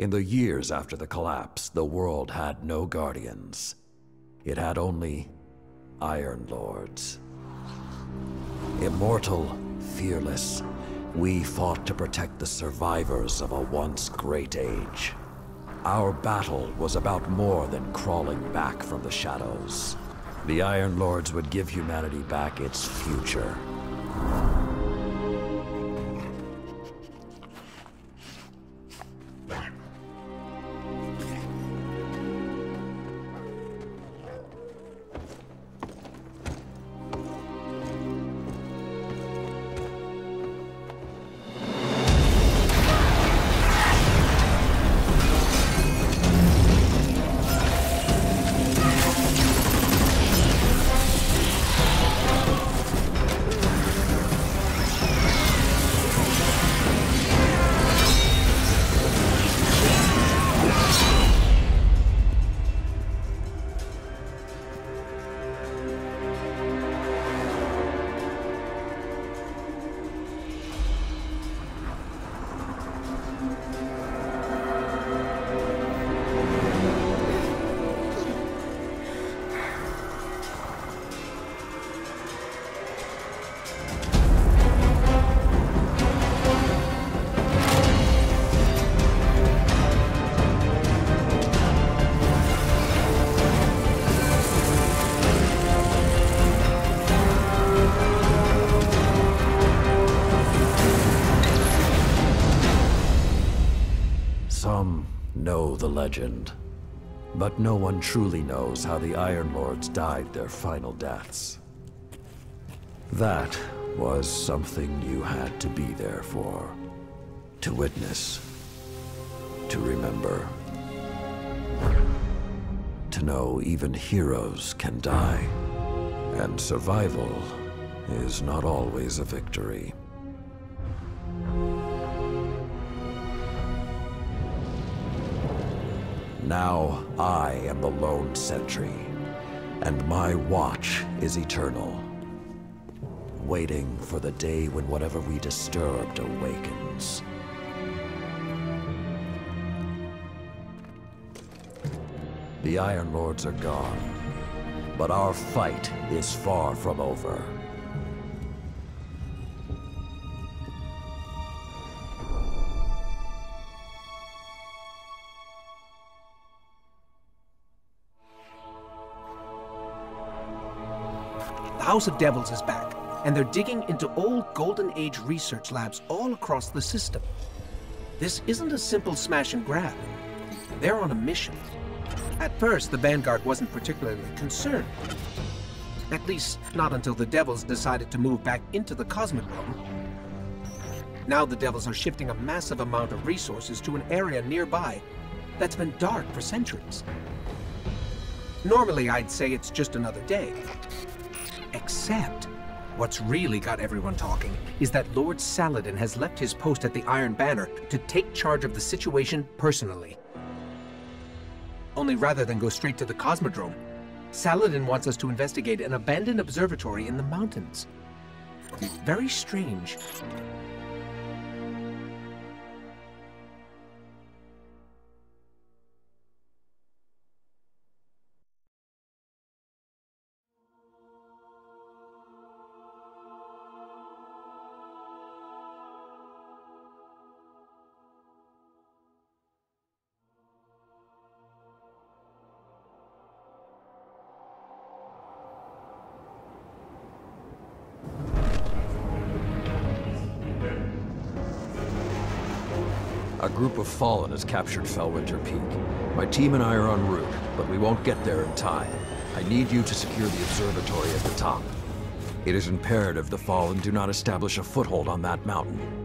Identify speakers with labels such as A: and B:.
A: In the years after the collapse, the world had no guardians. It had only Iron Lords. Immortal, fearless, we fought to protect the survivors of a once great age. Our battle was about more than crawling back from the shadows. The Iron Lords would give humanity back its future. Some know the legend, but no one truly knows how the Iron Lords died their final deaths. That was something you had to be there for. To witness. To remember. To know even heroes can die. And survival is not always a victory. Now I am the lone sentry, and my watch is eternal. Waiting for the day when whatever we disturbed awakens. The Iron Lords are gone, but our fight is far from over.
B: The House of Devils is back, and they're digging into old Golden Age research labs all across the system. This isn't a simple smash and grab. They're on a mission. At first, the Vanguard wasn't particularly concerned. At least, not until the Devils decided to move back into the Cosmodrome. Now the Devils are shifting a massive amount of resources to an area nearby that's been dark for centuries. Normally, I'd say it's just another day. Except, what's really got everyone talking is that Lord Saladin has left his post at the Iron Banner to take charge of the situation personally. Only rather than go straight to the Cosmodrome, Saladin wants us to investigate an abandoned observatory in the mountains. Very strange.
A: A group of Fallen has captured Felwinter Peak. My team and I are en route, but we won't get there in time. I need you to secure the observatory at the top. It is imperative the Fallen do not establish a foothold on that mountain.